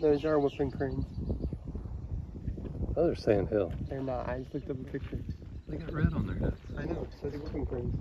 Those are whooping cranes. Oh, Those are sandhill. They're not. I just looked up a picture. They got red on their heads. I know. So they're whooping cranes.